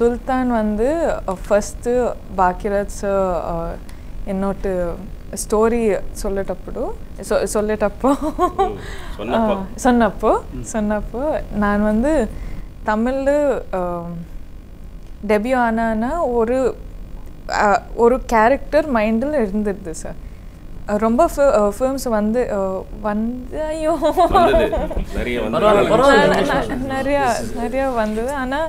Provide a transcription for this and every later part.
சுல்தான் வந்து first Bhagyaraj sir என்னோட்டு story సొల్లేటప్పుడు சொ- சொல்லேட்டப்போ சொன்னப்போ. ஆ, சொன்னப்போ சொன்னப்போ நான் வந்து தமிழில் டெபியூ ஆனான்னா ஒரு ஆ, ஒரு கேரக்டர் மைண்டில் இருந்துருது சார் ரொம்ப ஃபிலிம்ஸ் வந்து ஆ, வந்து ஐயோ வந்தது நிறைய பரவாயில்ல, வந்து பரவாயில்ல. ந- ந- நிறையா நிறையா வந்தது ஆனால்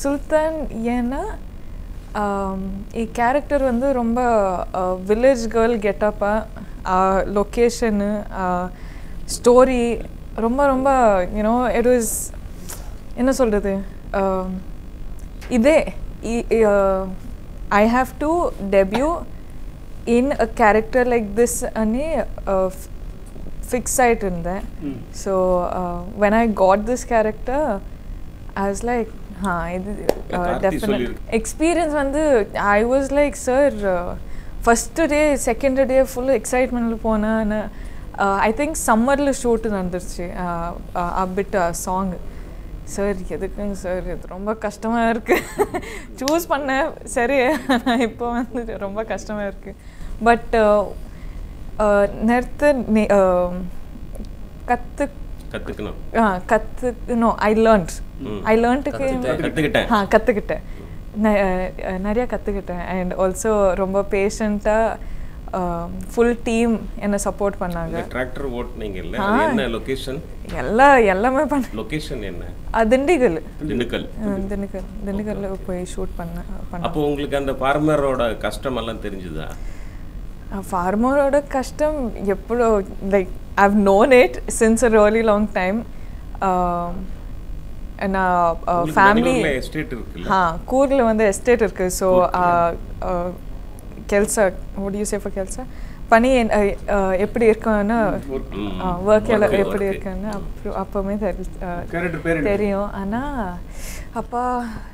சுல்தான் ஏன்னா இ கேரக்டர் வந்து ரொம்ப வில்லேஜ் கேர்ள் கெட்டப்பாக லொக்கேஷனு ஸ்டோரி ரொம்ப ரொம்ப யூனோ இட் இஸ் என்ன சொல்கிறது இதே I have to debut in a character like this Annie fix ஆகிட்டு இருந்தேன். So when I got this character I was like இது டெஃபினட். எக்ஸ்பீரியன்ஸ் வந்து I was like sir first day second day full எக்ஸைட்மெண்ட்டில் போனேன் I think சம்மரில் shoot நடந்துருச்சு. அப்பிட் song sir எதுக்குங்க sir இது ரொம்ப கஷ்டமாக இருக்குது சூஸ் பண்ணேன் சரி இப்போ வந்து ரொம்ப கஷ்டமாக இருக்குது பட் நிறுத்த கற்று கத்துக்கணும். ஆ கற்றுக்கணும் ஐ லேர்ன்ட். ஐ லேர்ன்ட்டுக்கு கத்துக்கிட்டேன். ஆ கற்றுக்கிட்டேன் நிறையா கற்றுக்கிட்டேன் அண்ட் ஆல்சோ ரொம்ப பேஷண்ட்டாக ஃபுல் டீம் என்னை சப்போர்ட் பண்ணாங்க. டிராக்டர் ஓட்டுனீங்கல்ல ஆ. அது என்ன லொகேஷன் எல்லாம் எல்லாமே பண்ண லொகேஷன் என்ன? திண்டிக்கல். திண்டுக்கல். திண்டுக்கல். திண்டுக்கல்ல போய் ஷூட் பண்ண பண்ண. அப்போ உங்களுக்கு அந்த ஃபார்மரோட கஷ்டம் எல்லாம் தெரிஞ்சுதா ஃபார்மரோட கஷ்டம் எப்போ like I've known it since a really long time. Um, uh, uh, uh, என் ஃபேமிலி ஹா கூரில் வந்து எஸ்டேட் இருக்குது ஸோ கெல்சா கெல்ச ஓடியூ சேஃபாக கெல்ச பனி எப்படி இருக்கும்னு ஒர்க் எப்படி இருக்குன்னு அப்போ அப்போவுமே தெரியும். ஆனால் அப்பா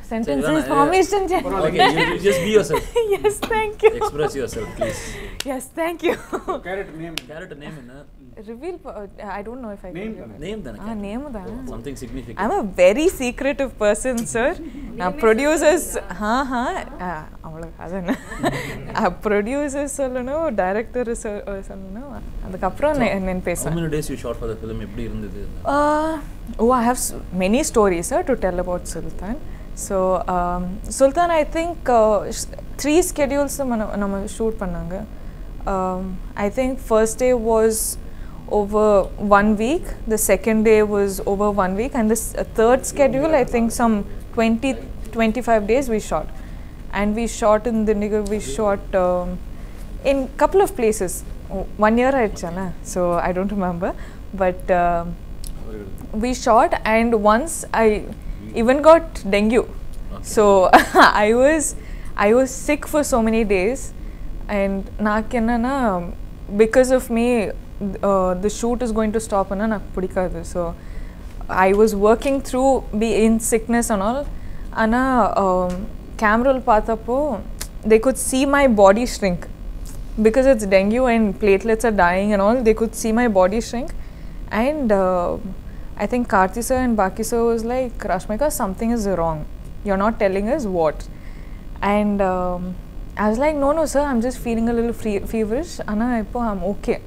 சரி, சென்டென்ஸ் வேணாம். Formation Okay, you, you just be yourself. Yes thank you Express yourself, please. Thank you character name Character name என்ன? Reveal I don't know if I Name Name தானே? ஆ நேம் தான் Something significant. I'm a very secretive person sir நான் producers ஹா ஹா அவ்வளோ அது என்ன ப்ரொடியூசர்ஸ் சொல்லணும் டைரக்டர் சொல்லணும் அதுக்கப்புறம் நான் நான் How பேசுவேன் many days you shot for the film? எப்படி இருந்தது? Uh, oh, I have s- many stories uh, to tell about Sultan. So um, Sultan, I think uh, three schedules we shoot. Um, I think first day was over one week, the second day was over one week, and the uh, third schedule, I think some 20, 25 days we shot. And we shot in the Nigar, we shot um, in couple of places. One year I chana, so I don't remember. But uh, we shot and once I even got dengue. So I was I was sick for so many days and nakenana because of me uh, the shoot is going to stop and నాకు பிடிக்காது so I was working through be in sickness and all ஆனா um, camera பார்த்தப்போ they could see my body shrink because it's dengue and platelets are dying and all, they could see my body shrink. And uh, I think Karthi sir and Baki sir was like, Rashmika, something is wrong. You're not telling us what. And um, I was like, no, no, sir, I'm just feeling a little free- feverish. Anna, I'm okay.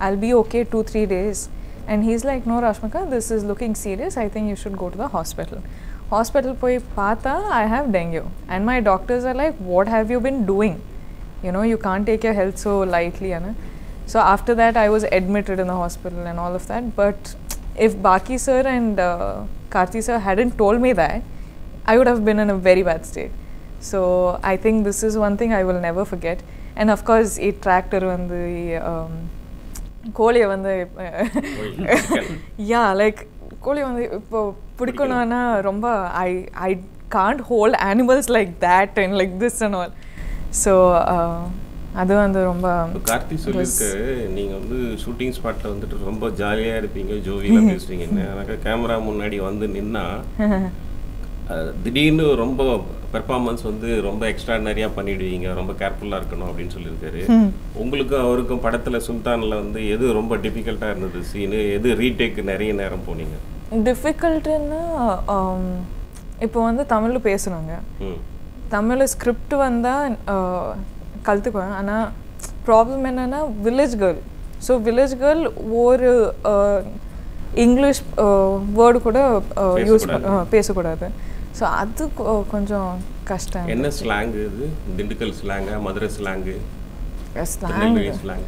I'll be okay two, three days. And he's like, no, Rashmika, this is looking serious. I think you should go to the hospital. Hospital poi pata, I have dengue. And my doctors are like, what have you been doing? you know you can't take your health so lightly Anna. so after that i was admitted in the hospital and all of that but if baki sir and uh, karthi sir hadn't told me that i would have been in a very bad state so i think this is one thing i will never forget and of course a tractor வந்து um, கோழியை வந்து yeah like கோழி வந்து இப்போ பிடிக்கணும்னா ரொம்ப I I can't hold animals like that and like this and all so அது வந்து ரொம்ப கார்த்தி சொல்லியிருக்காரு நீங்க வந்து ஷூட்டிங் ஸ்பாட்ல வந்துட்டு ரொம்ப ஜாலியா இருப்பீங்க ஜோவியலா பேசுவீங்கன்னு எனக்கு கேமரா முன்னாடி வந்து நின்னா திடீர்னு ரொம்ப பெர்ஃபார்மன்ஸ் வந்து ரொம்ப எக்ஸ்ட்ராடனரியா பண்ணிடுவீங்க ரொம்ப கேர்ஃபுல்லா இருக்கணும் அப்படின்னு சொல்லியிருக்காரு. உங்களுக்கும் அவருக்கும் படத்துல சுல்தான்ல வந்து எது ரொம்ப டிஃபிகல்ட்டா இருந்தது? சீனு எது ரீடேக் நிறைய நேரம் போனீங்க? டிஃபிகல்ட்டுன்னா இப்போ வந்து தமிழில் பேசணுங்க. ம். தமிழில் ஸ்கிரிப்ட் வந்தால் கற்றுக்குவேன் ஆனால் ப்ராப்ளம் என்னென்னா village girl so village girl ஒரு இங்கிலீஷ் வேர்டு கூட யூஸ் பேசக்கூடாது. ஸோ அது கொ- கொஞ்சம் கஷ்டம் என்ன ஸ்லாங் இது? திண்டுக்கல் ஸ்லாங்கா மதுரை ஸ்லாங்கு ஸ்லாங்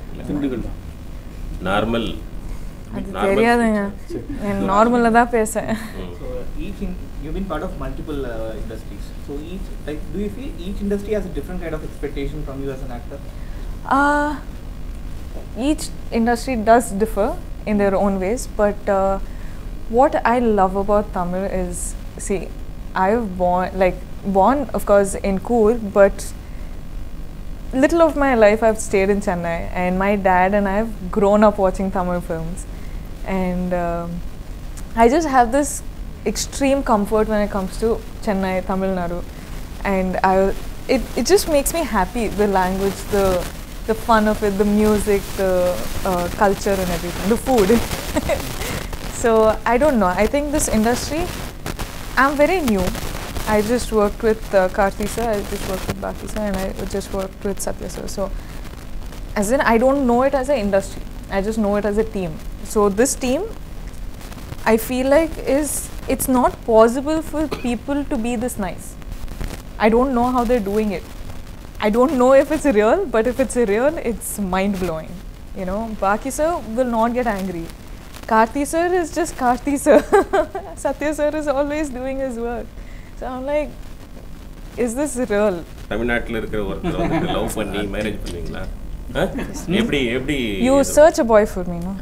நார்மல் அது தெரியாதுங்க நார்மலில் தான் பேசேன் So each in, you've been part of multiple uh, industries. So each like do you feel each industry has a different kind of expectation from you as an actor? Uh, each industry does differ in their own ways, but uh, what I love about Tamil is see, I've born like born of course in Cool, but little of my life I've stayed in Chennai, and my dad and I have grown up watching Tamil films, and um, I just have this extreme comfort when it comes to Chennai, Tamil Nadu, and I it, it just makes me happy the language, the the fun of it, the music, the uh, culture, and everything, the food. so I don't know. I think this industry, I'm very new. I just worked with uh, Karthi sir, I just worked with Baki sir, and I just worked with Satya sir. So, as in, I don't know it as an industry. I just know it as a team. So this team, I feel like is it's not possible for people to be this nice. I don't know how they're doing it. I don't know if it's real, but if it's real, it's mind blowing. You know, Baki sir will not get angry. Karthi sir is just Karthi sir. Satya sir is always doing his work. So I'm like, is this real? தமிழ்நாட்டில் இருக்கிற ஒருத்தர் வந்து love பண்ணி marriage பண்ணுவீங்களா ஆ? எப்படி எப்படி for me, no?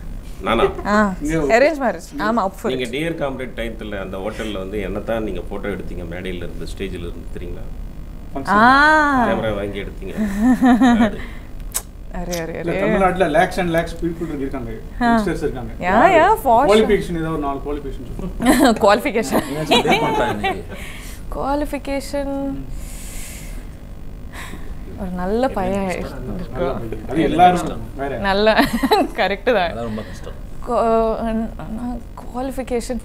நானா Ah, Yeah. arranged marriage. I'm up for நீங்க. டியர் காம்ரேட் டைத்தில் அந்த ஹோட்டல்ல வந்து என்னத்தான் நீங்க போட்டோ எடுத்தீங்க மேடையில இருந்து ஸ்டேஜில் இருந்து தெரியுங்களா கேமரா வாங்கி எடுத்தீங்க. அரே அரே அரே. தமிழ்நாட்டுல லேக்ஸ் அண்ட் லேக்ஸ் பீப்புள் இருக்காங்க யங்ஸ்டர்ஸ் இருக்காங்க. குவாலிஃபிகேஷன் ஒரு நாலு குவாலிஃபிகேஷன் இன்னைக்கு. குவாலிஃபிகேஷன் ஒரு நல்ல பையன் நல்ல கரெக்டு தான். ரொம்ப கஷ்டம். குவாலிஃபிகேஷன்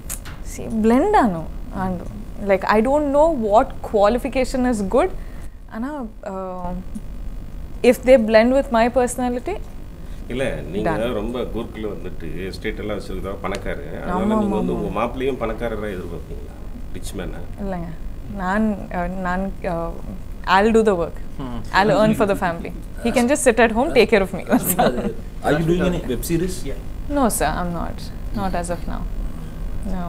பிளெண்ட் ஆனும் ஆண்டும் like I don't know what qualification is good ஆனால் if they blend with my personality இல்லை நீங்கள் ரொம்ப குரூப்பில் வந்துட்டு ஸ்டேட் எல்லாம் வச்சுருக்கா பணக்காரு. அதனால நீங்கள் வந்து உங்கள் மாப்பிள்ளையும் பணக்காரராக எதிர்பார்ப்பீங்களா? ரிச் மேனா இல்லைங்க. நான் நான் I'll do the work. I'll earn for the family. He can just sit at home, take care of me. Are you doing any web series? No, sir, I'm not. Not as of now. No.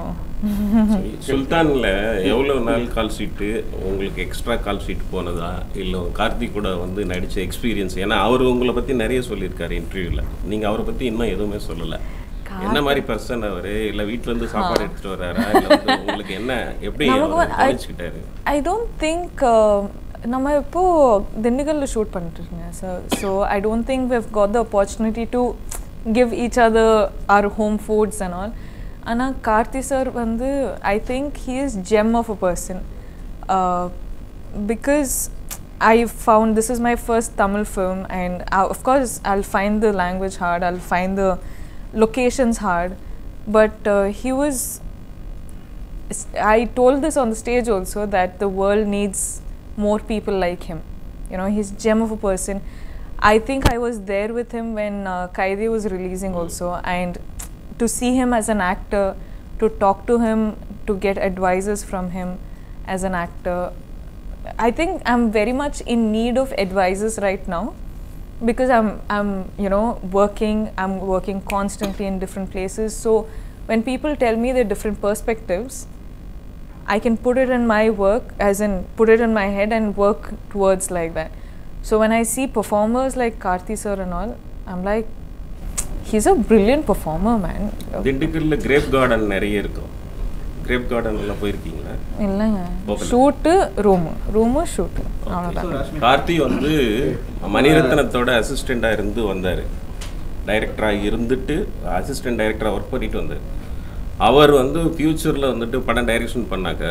சுல்தான்ல எவ்வளவு நாள் call sheet உங்களுக்கு extra call sheet போனதா இல்லை கார்த்திக் கூட வந்து நடிச்ச experience ஏன்னா அவர் உங்களை பத்தி நிறைய சொல்லியிருக்காரு இன்டர்வியூல நீங்க அவரை பத்தி இன்னும் எதுவுமே சொல்லல என்ன மாதிரி பர்சன் அவரு இல்ல வீட்ல இருந்து சாப்பாடு எடுத்துட்டு வர்றாரா இல்ல உங்களுக்கு என்ன எப்படி ஐ டோன்ட் திங்க் நம்ம இப்போ திண்டுக்கல்ல ஷூட் பண்ணிட்டு இருக்கேங்க sir so I don't think we've got the opportunity to give each other our home foods and all ஆனால் கார்த்தி சார் வந்து I think he is gem of a person because I found this is my first Tamil film, and uh, of course I'll find the language hard, I'll find the locations hard, but uh, he was. I told this on the stage also that the world needs more people like him. You know, he's gem of a person. I think I was there with him when uh, Kaidi was releasing also, and to see him as an actor, to talk to him, to get advices from him as an actor, I think I'm very much in need of advices right now because I'm I'm you know working I'm working constantly in different places so when people tell me their different perspectives I can put it in my work as in put it in my head and work towards like that so when I see performers like Karthi sir and all I'm like he's a brilliant performer man திண்டுக்கல்ல grape garden நிறைய இருக்கும் grape garden எல்லாம் போயிருக்கீங்களா இல்லைங்க. Shoot room room shoot அவ்வளோதான் கார்த்தி வந்து மணிரத்னத்தோட அசிஸ்டண்டா இருந்து வந்தாரு டைரக்டரா இருந்துட்டு அசிஸ்டன்ட் டைரக்டரா ஒர்க் பண்ணிட்டு வந்தார் அவர் வந்து ஃபியூச்சர்ல வந்துட்டு படம் டைரக்ஷன் பண்ணாக்க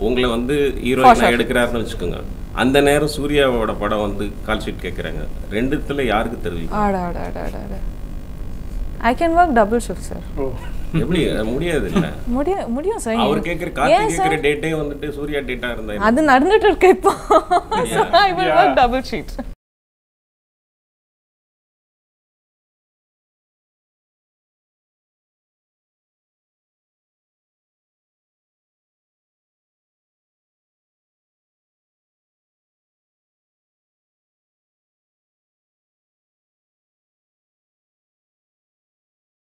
உங்களை வந்து ஹீரோயினா எடுக்கிறாருன்னு வச்சுக்கோங்க. அந்த நேரம் சூர்யாவோட படம் வந்து கால் ஷீட் கேட்குறாங்க ரெண்டுத்துல யாருக்கு ஆட I can work double shift sir எப்படி? முடியாது இல்ல? முடியும் முடியும் சார் அவர் கேக்குற கார்த்தி ஏன் கேக்குற டேட்டே வந்துட்டு சூர்யா டேட்டா இருந்தா? அது நடந்துட்டு இருக்கு இப்போ. I will. Work double sheet